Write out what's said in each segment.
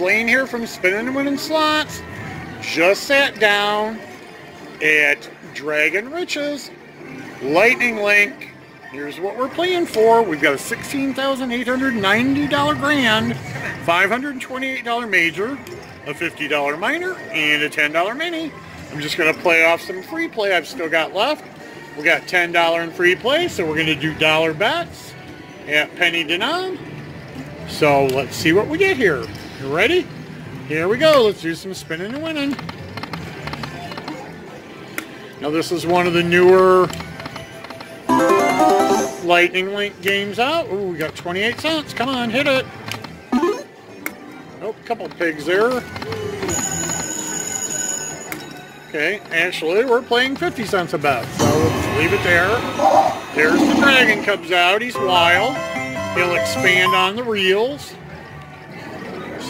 Blain here from Spinning and Winning Slots. Just sat down at Dragon Riches Lightning Link. Here's what we're playing for. We've got a $16,890 grand, $528 major, a $50 minor, and a $10 mini. I'm just going to play off some free play I've still got left. We got $10 in free play, so we're going to do dollar bets at penny denom. So let's see what we get here. You ready? Here we go. Let's do some spinning and winning. Now this is one of the newer Lightning Link games out. Ooh, we got 28 cents. Come on, hit it. Oh, couple pigs there. Okay, actually, we're playing 50 cents a bet, so let's leave it there. There's the dragon comes out. He's wild. He'll expand on the reels.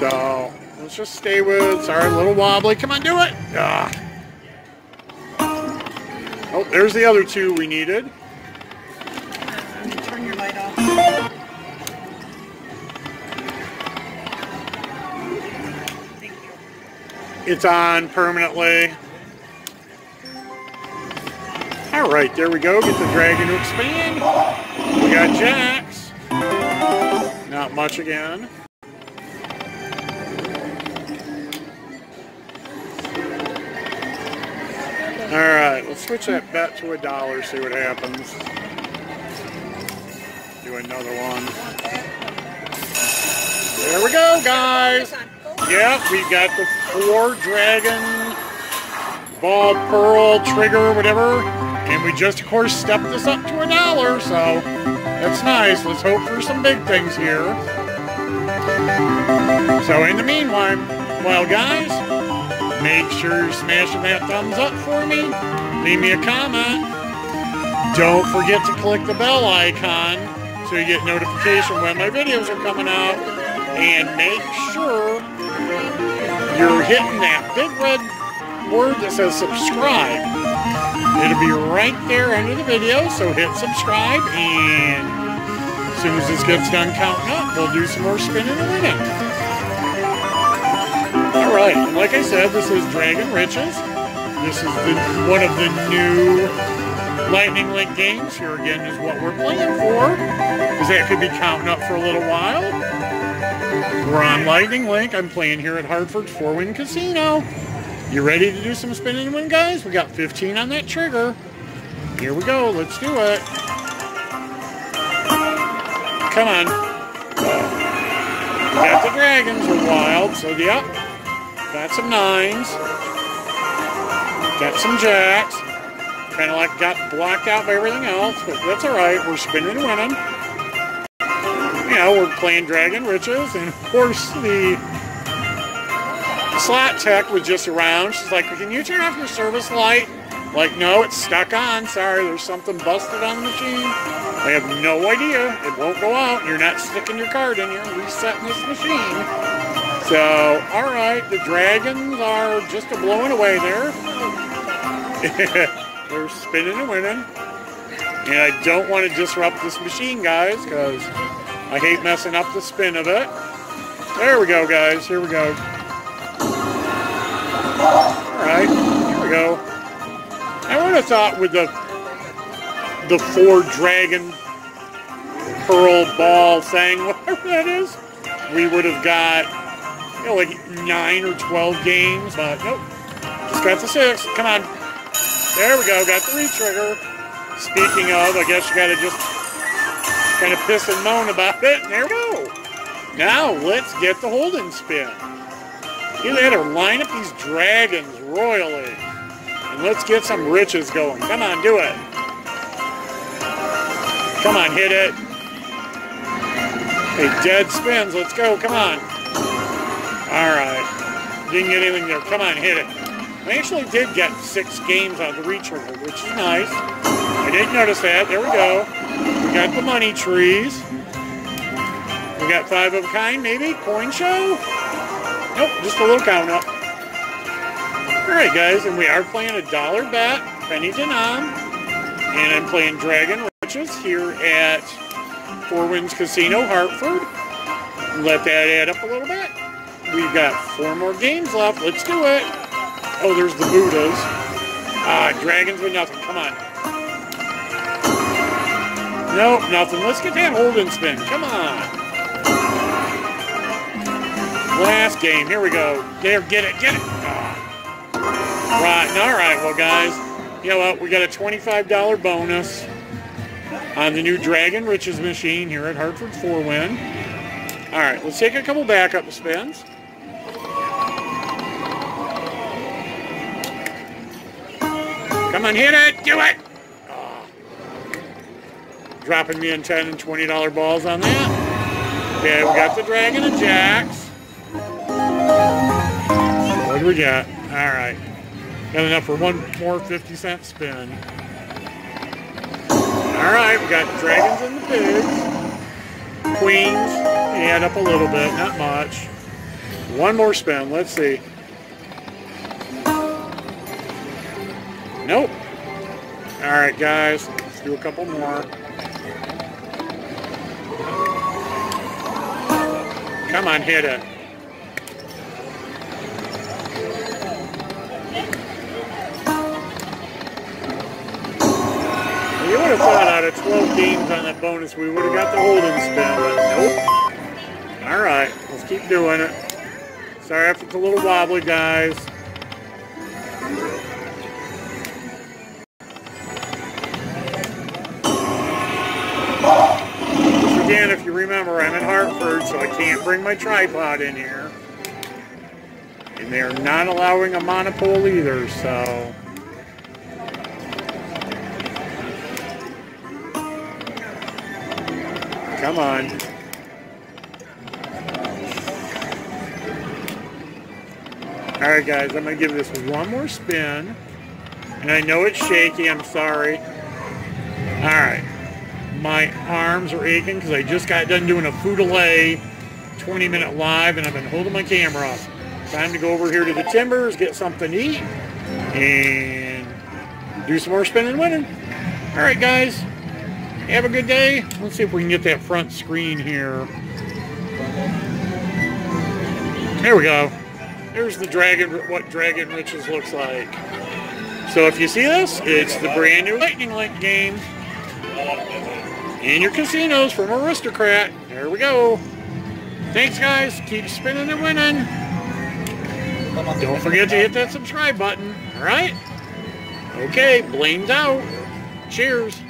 So, let's just stay with, sorry, a little wobbly. Come on, do it. Ah. Oh, there's the other two we needed. Turn your light off. Thank you. It's on permanently. All right, there we go. Get the dragon to expand. We got jacks. Not much again. All right, let's switch that bet to a dollar, see what happens. Do another one. There we go, guys. Yep, we got the four dragon ball pearl trigger, whatever. And we just, of course, stepped this up to a dollar, so that's nice. Let's hope for some big things here. So in the meanwhile, well, guys, make sure you're smashing that thumbs up for me. Leave me a comment. Don't forget to click the bell icon so you get notification when my videos are coming out. And make sure you're hitting that big red word that says subscribe. It'll be right there under the video, so hit subscribe and as soon as this gets done counting up, we'll do some more spinning and winning. Alright, and like I said, this is Dragon Riches. This is the, one of the new Lightning Link games. Here again is what we're playing for. Because that could be counting up for a little while. We're on Lightning Link. I'm playing here at Hartford Four Winds Casino. You ready to do some spinning win, guys? We got 15 on that trigger. Here we go. Let's do it. Come on. Got the dragons are wild, so yep. Got some nines. Got some jacks. Kind of like got blocked out by everything else, but that's all right. We're spinning and winning. You know, we're playing Dragon Riches, and of course the slot tech was just around. She's like, can you turn off your service light? Like, no, it's stuck on. Sorry, there's something busted on the machine. I have no idea. It won't go out. You're not sticking your card in here resetting this machine. So, all right, the dragons are just a blowing away there. They're spinning and winning. And I don't want to disrupt this machine, guys, because I hate messing up the spin of it. There we go, guys. Here we go. All right, here we go. I would have thought with the the four dragon pearl ball thing, whatever that is, we would have got you know like nine or twelve games, but nope. Just got the six. Come on. There we go. Got the re-trigger. Speaking of, I guess you got to just kind of piss and moan about it. There we go. Now let's get the hold and spin. You had to line up these dragons royally. And let's get some riches going. Come on, do it. Come on, hit it. Hey, dead spins. Let's go. Come on. All right. Didn't get anything there. Come on, hit it. I actually did get six games on the retrigger, which is nice. I didn't notice that. There we go. We got the money trees. We got five of a kind, maybe? Coin show? Nope, just a little count up. Alright guys, and we are playing a dollar bet, penny denom. And I'm playing Dragon Riches here at Four Winds Casino, Hartford. Let that add up a little bit. We've got four more games left. Let's do it. Oh, there's the Buddhas. Ah, dragons with nothing. Come on. Nope, nothing. Let's get that hold and spin. Come on. Last game. Here we go. There, get it, get it. Ah. Right. All right. Well, guys, you know what? We got a $25 bonus on the new Dragon Riches machine here at Hartford 4Win. All right. Let's take a couple backup spins. Come on, hit it. Do it. Ah. Dropping me in 10 and $20 balls on that. Okay, we got the Dragon and Jacks. What do we got? All right. Got enough for one more 50 cent spin. All right, we got dragons and the pigs. Queens, add up a little bit, not much. One more spin, let's see. Nope. All right, guys, let's do a couple more. Come on, hit it. You would have thought out of 12 games on that bonus we would have got the hold and spin, but nope. All right, let's keep doing it. Sorry if it's a little wobbly, guys. Again, if you remember, I'm in Hartford, so I can't bring my tripod in here. And they're not allowing a monopole either, so... Come on. All right, guys, I'm going to give this one more spin. And I know it's shaky. I'm sorry. All right. My arms are aching because I just got done doing a Foodalay 20-minute live, and I've been holding my camera up. Time to go over here to the Timbers, get something to eat, and do some more spinning and winning. All right, guys. Have a good day. Let's see if we can get that front screen here. There we go. There's the Dragon, what Dragon Riches looks like. So if you see this, it's the brand new Lightning Link game. In your casinos from Aristocrat. There we go. Thanks, guys. Keep spinning and winning. Don't forget to hit that subscribe button. All right? Okay, Blain's out. Cheers.